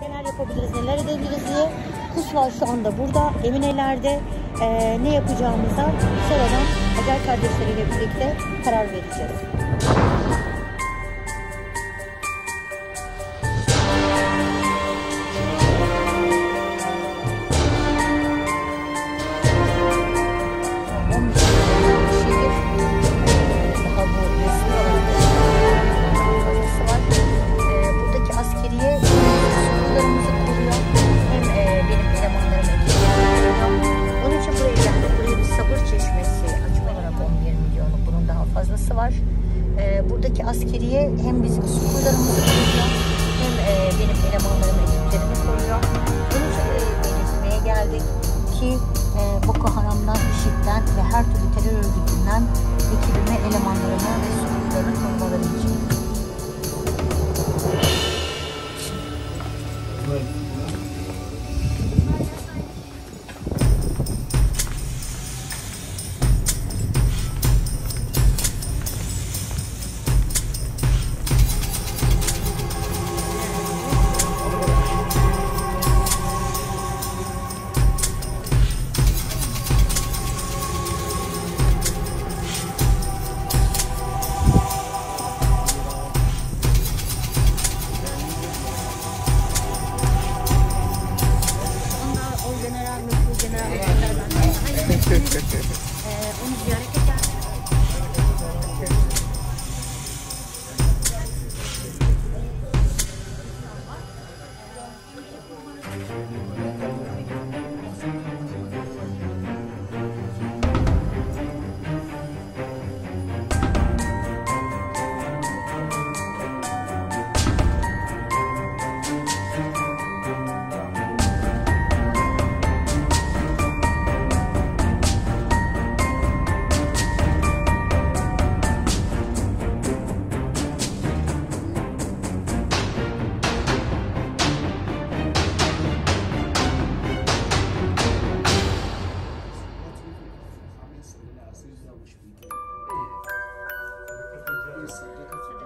Neler yapabiliriz, neler edebiliriz diye. Kuşlar şu anda burada, Emine'lerde e, ne yapacağımıza sonradan Hacer kardeşleriyle birlikte karar vereceğiz. Buradaki askeriye hem bizim sınırlarımızı koruyor hem e, benim elemanlarım ekiplerimi koruyor. İçin buraya belirtmeye geldik ki e, Boko Haram'dan, general ve Listen, look at you.